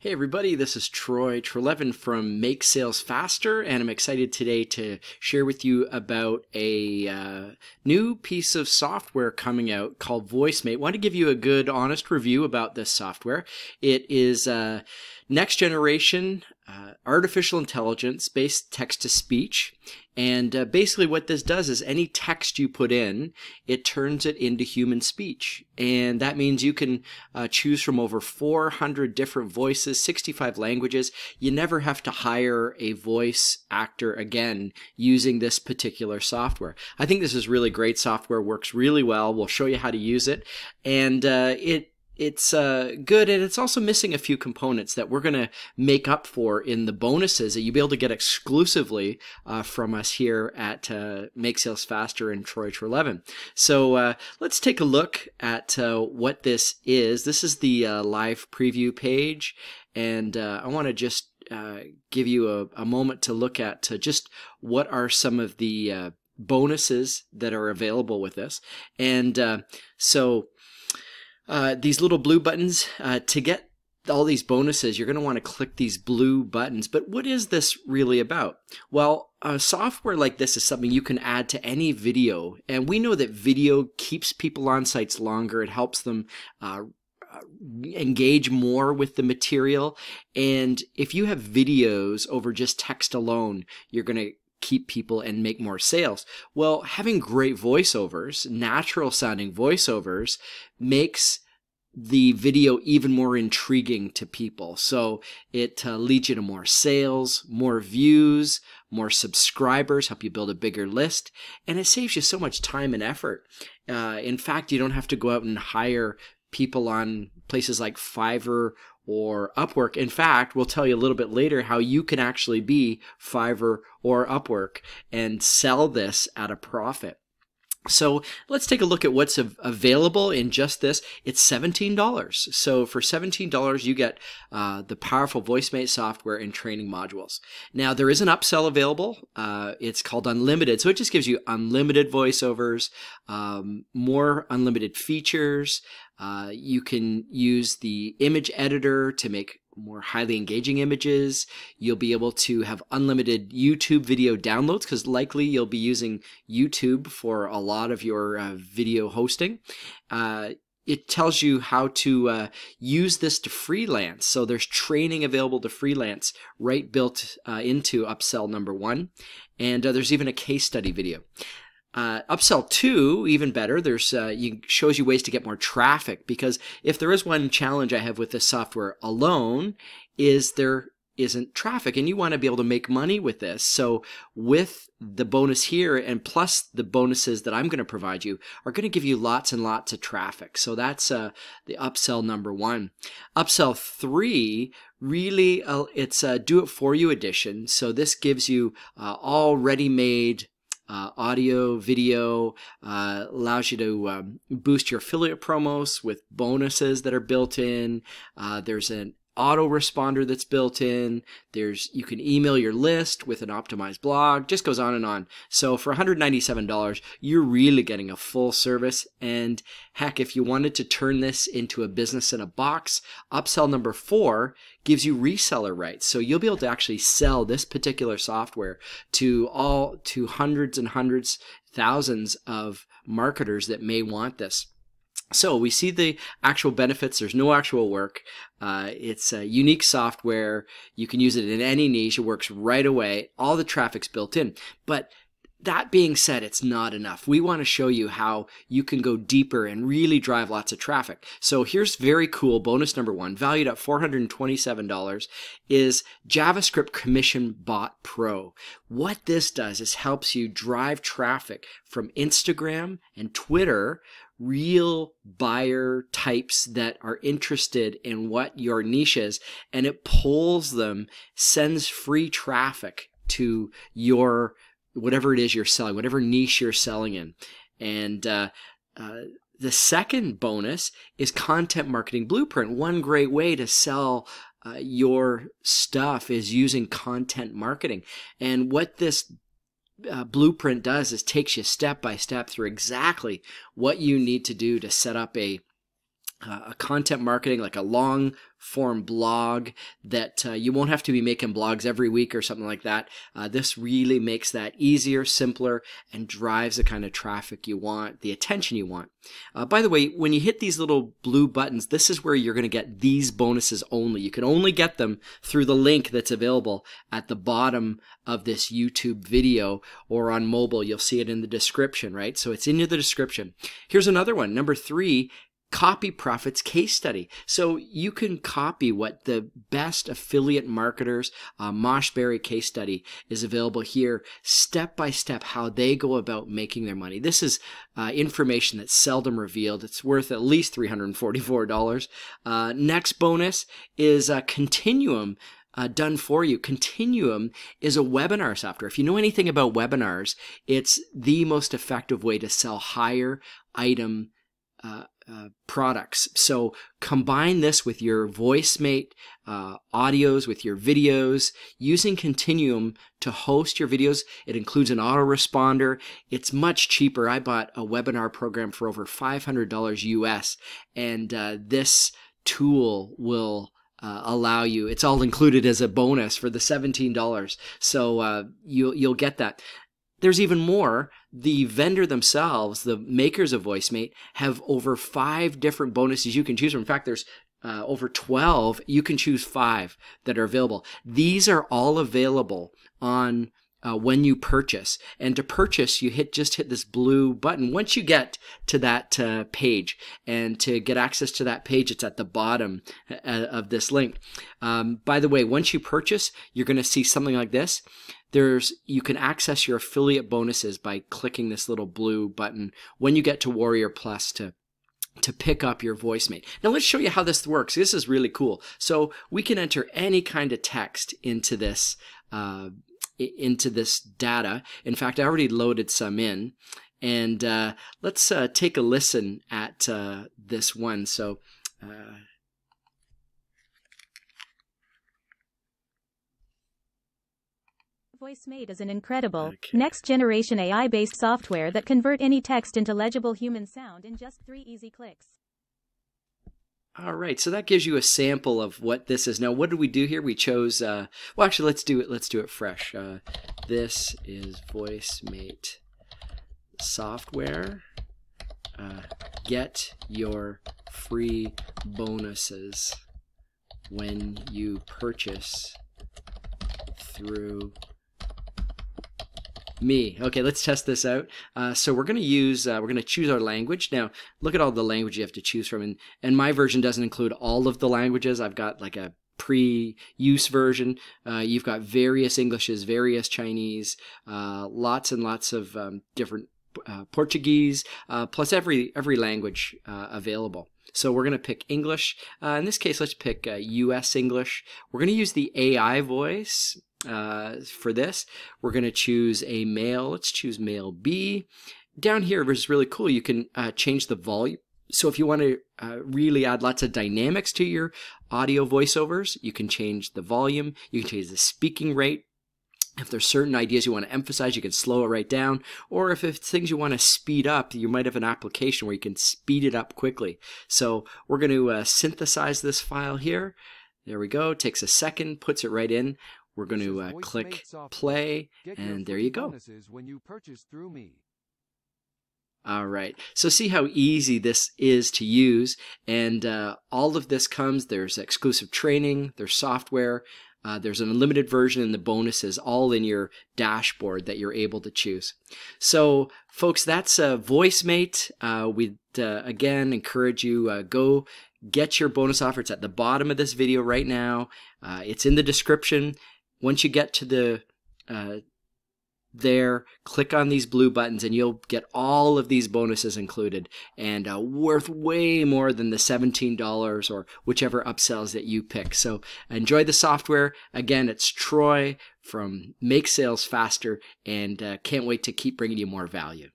Hey everybody, this is Troy Trelevin from Make Sales Faster, and I'm excited today to share with you about a uh, new piece of software coming out called VoiceMate. I want to give you a good, honest review about this software. It is uh, next generation uh, artificial intelligence based text to speech. And uh, basically, what this does is any text you put in, it turns it into human speech. And that means you can uh, choose from over 400 different voices, 65 languages. You never have to hire a voice actor again using this particular software. I think this is really great software, works really well. We'll show you how to use it. And uh, it it's uh, good and it's also missing a few components that we're going to make up for in the bonuses that you'll be able to get exclusively uh, from us here at uh, Make Sales Faster and Troy Trelevin. So uh, let's take a look at uh, what this is. This is the uh, live preview page and I want to just give you a, a, moment to look at just what are some of the bonuses that are available with this. And so uh, these little blue buttons uh, to get all these bonuses, you're going to want to click these blue buttons. But what is this really about? Well, a software like this is something you can add to any video. And we know that video keeps people on sites longer. It helps them uh, uh engage more with the material. And if you have videos over just text alone, you're going to keep people and make more sales. Well, having great voiceovers, natural sounding voiceovers, makes the video even more intriguing to people. So it uh, leads you to more sales, more views, more subscribers, help you build a bigger list, and it saves you so much time and effort. Uh, in fact, you don't have to go out and hire people on places like Fiverr or Upwork. In fact, we'll tell you a little bit later how you can actually be Fiverr or Upwork and sell this at a profit. So let's take a look at what's available in just this. It's $17. So for $17, you get uh, the powerful VoiceMate software and training modules. Now, there is an upsell available. Uh, it's called Unlimited. So it just gives you unlimited voiceovers, um, more unlimited features. Uh, you can use the image editor to make more highly engaging images. You'll be able to have unlimited YouTube video downloads because likely you'll be using YouTube for a lot of your uh, video hosting. Uh, it tells you how to uh, use this to freelance. So there's training available to freelance right built uh, into upsell number one. And uh, there's even a case study video. Uh, upsell two, even better. There's uh, you shows you ways to get more traffic because if there is one challenge I have with this software alone, is there isn't traffic, and you want to be able to make money with this. So with the bonus here, and plus the bonuses that I'm going to provide you, are going to give you lots and lots of traffic. So that's uh, the upsell number one. Upsell three really uh, it's a do it for you edition. So this gives you uh, all ready made uh, audio, video, uh, allows you to um, boost your affiliate promos with bonuses that are built in. Uh, there's an autoresponder that's built in. There's you can email your list with an optimized blog. Just goes on and on. So for $197, you're really getting a full service. And heck, if you wanted to turn this into a business in a box, upsell number four gives you reseller rights. So you'll be able to actually sell this particular software to all to hundreds and hundreds, thousands of marketers that may want this. So we see the actual benefits. There's no actual work. Uh, it's a unique software. You can use it in any niche. It works right away. All the traffic's built in. But that being said, it's not enough. We want to show you how you can go deeper and really drive lots of traffic. So here's very cool bonus number one, valued at $427, is JavaScript Commission Bot Pro. What this does is helps you drive traffic from Instagram and Twitter real buyer types that are interested in what your niche is and it pulls them sends free traffic to your whatever it is you're selling whatever niche you're selling in. And uh, uh, the second bonus is content marketing blueprint. One great way to sell uh, your stuff is using content marketing. And what this uh, blueprint does is takes you step by step through exactly what you need to do to set up a uh, a content marketing, like a long form blog that uh, you won't have to be making blogs every week or something like that. Uh, this really makes that easier, simpler, and drives the kind of traffic you want, the attention you want. Uh, by the way, when you hit these little blue buttons, this is where you're going to get these bonuses only. You can only get them through the link that's available at the bottom of this YouTube video or on mobile. You'll see it in the description, right? So it's in the description. Here's another one. Number three Copy Profits case study. So you can copy what the best affiliate marketers, uh, Moshberry case study is available here, step by step, how they go about making their money. This is uh, information that's seldom revealed. It's worth at least $344. Uh, next bonus is a Continuum. Uh, done for you. Continuum is a webinar software. If you know anything about webinars, it's the most effective way to sell higher item uh, uh, products. So combine this with your VoiceMate uh, audios, with your videos, using Continuum to host your videos. It includes an autoresponder. It's much cheaper. I bought a webinar program for over $500 US, and uh, this tool will uh, allow you. It's all included as a bonus for the seventeen dollars. So uh, you'll you'll get that. There's even more. The vendor themselves, the makers of VoiceMate, have over five different bonuses you can choose from. In fact, there's uh, over 12. You can choose five that are available. These are all available on uh, when you purchase. And to purchase, you hit just hit this blue button once you get to that uh, page. And to get access to that page, it's at the bottom uh, of this link. Um, by the way, once you purchase, you're going to see something like this. There's you can access your affiliate bonuses by clicking this little blue button when you get to Warrior Plus to to pick up your VoiceMate. Now let's show you how this works. This is really cool. So we can enter any kind of text into this uh, into this data. In fact, I already loaded some in. And uh, let's uh, take a listen at uh, this one. So VoiceMate is an incredible, okay. next-generation AI-based software that convert any text into legible human sound in just three easy clicks. All right, so that gives you a sample of what this is. Now, what did we do here? We chose. Uh, well, actually, let's do it. Let's do it fresh. Uh, this is VoiceMate software. Uh, get your free bonuses when you purchase through me. Okay, let's test this out. Uh, so we're going to use, uh, we're going to choose our language. Now, look at all the language you have to choose from. And, and my version doesn't include all of the languages. I've got like a pre-use version. Uh, you've got various Englishes, various Chinese, uh, lots and lots of um, different uh, Portuguese, uh, plus every every language available. So we're going to pick English. in this case, let's pick U.S. English. We're going to use the AI voice uh, for this. We're going to choose a male. Let's choose male B. Down here, which is really cool, you can uh, change the volume. So if you want to uh, really add lots of dynamics to your audio voiceovers, you can change the volume. You can change the speaking rate. If there's certain ideas you want to emphasize, you can slow it right down. Or if it's things you want to speed up, you might have an application where you can speed it up quickly. So we're going to uh, synthesize this file here. There we go. Takes a second, puts it right in. We're going to uh, click play, and there you go. All right. So see how easy this is to use. And uh, all of this comes, there's exclusive training, there's software, uh, there's an unlimited version and the bonuses all in your dashboard that you're able to choose. So folks, that's uh, VoiceMate. Uh, we uh, again encourage you, uh, go get your bonus offer. It's at the bottom of this video right now. Uh, it's in the description once you get to the uh, there, click on these blue buttons and you'll get all of these bonuses included and uh, worth way more than the $17 or whichever upsells that you pick. So enjoy the software. Again, it's Troy from Make Sales Faster and uh, can't wait to keep bringing you more value.